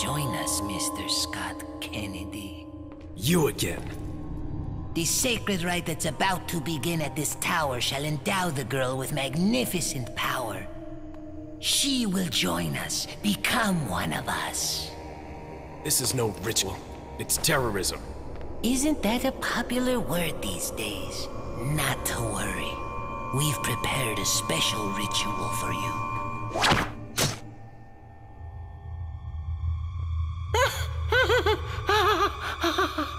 join us, Mr. Scott Kennedy. You again. The sacred rite that's about to begin at this tower shall endow the girl with magnificent power. She will join us, become one of us. This is no ritual. It's terrorism. Isn't that a popular word these days? Not to worry. We've prepared a special ritual for you. Allí están. ¡Mátalo!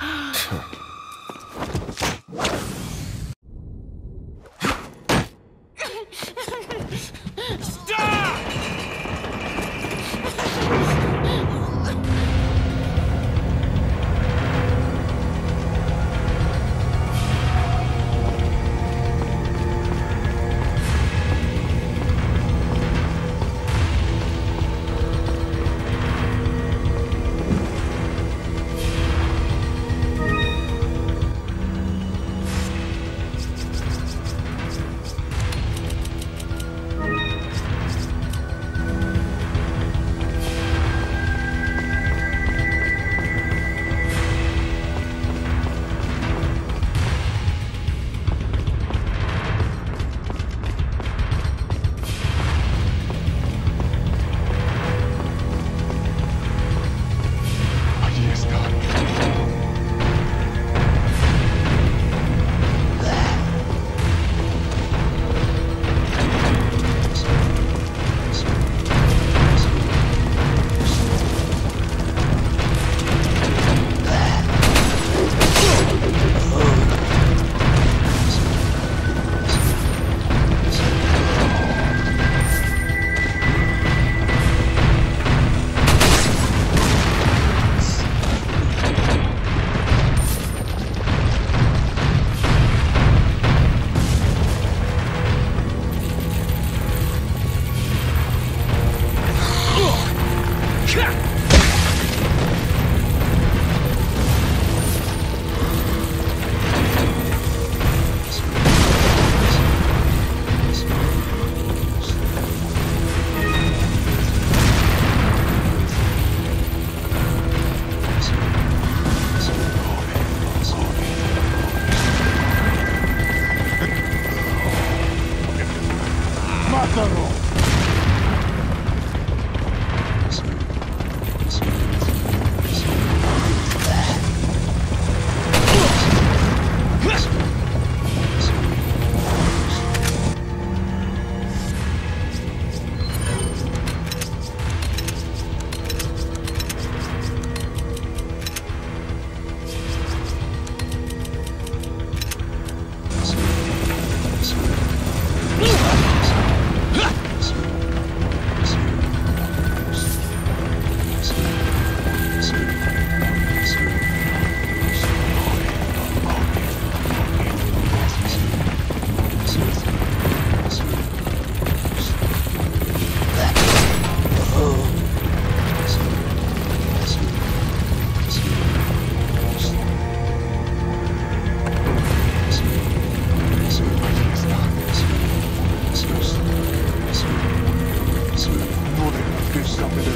No dejas que escape de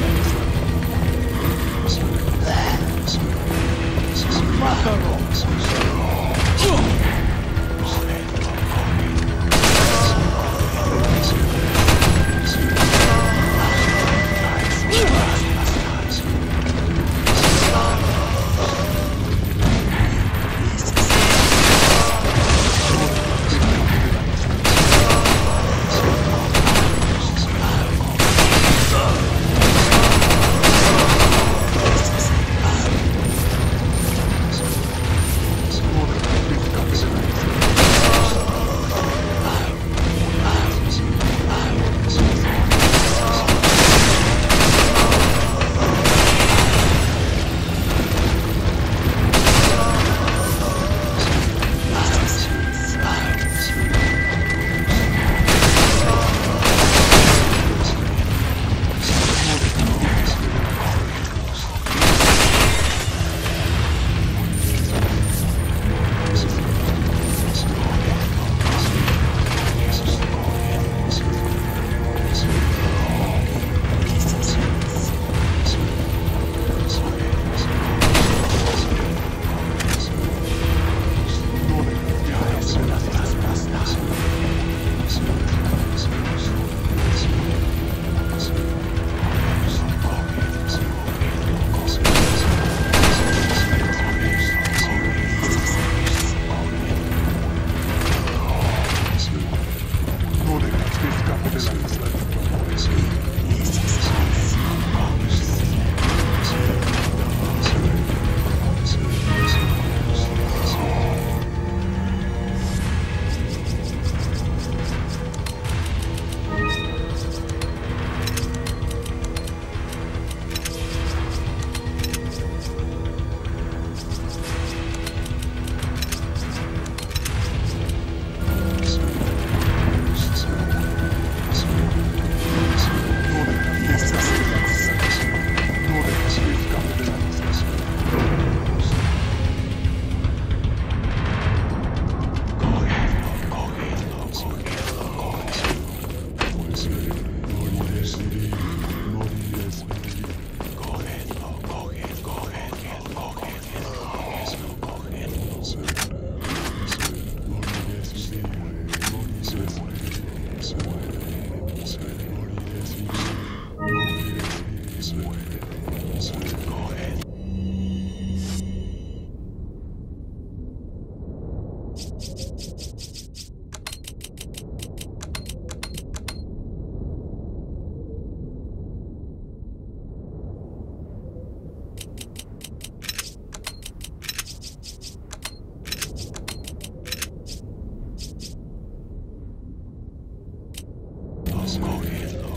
la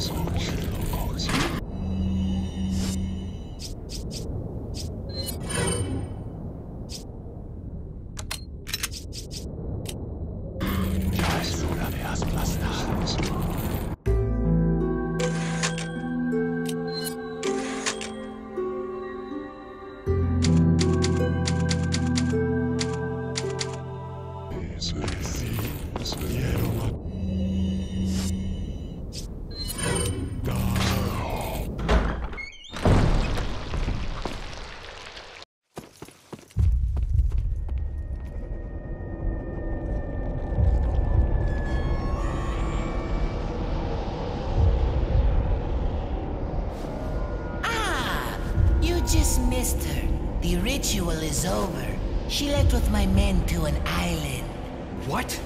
Ah, you just missed her. The ritual is over. She left with my men to an island. What?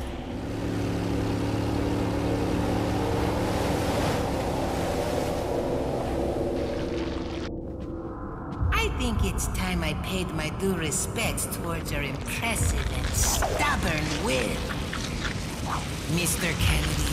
I think it's time I paid my due respects towards your impressive and stubborn will. Mr. Kennedy,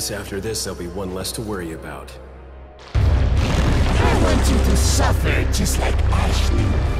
Guess after this, there'll be one less to worry about. I want you to suffer just like Ashley.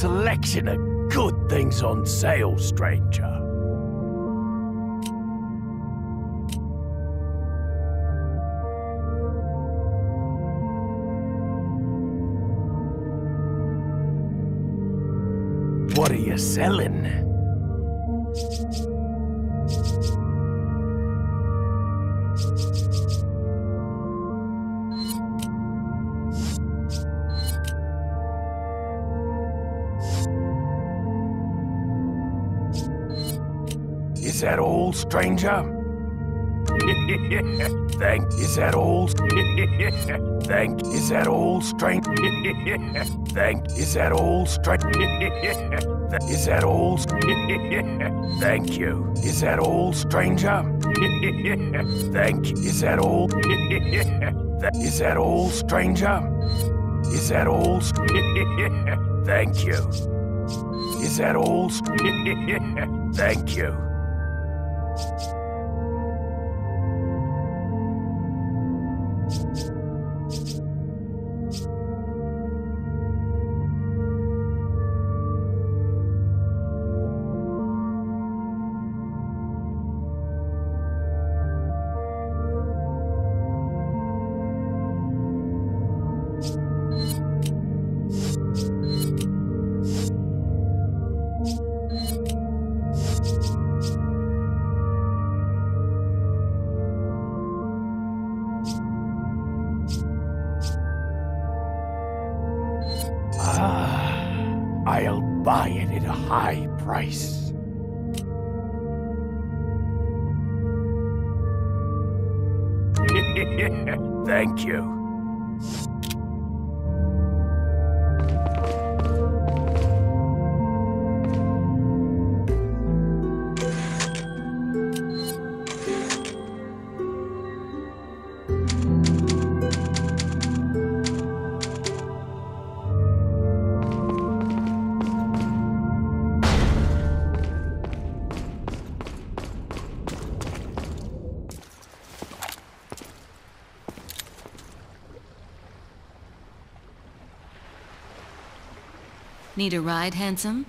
Selection of good things on sale, stranger. What are you selling? Is that all, stranger? Thank. Is that all? Thank. Is that all, stranger? Thank. Is that all, stranger? Is that all? Thank you. Is that all, stranger? Thank. Is that all? Is that all, stranger? Is that all? Thank you. Is that all? Thank you. Thank you. Need a ride, handsome?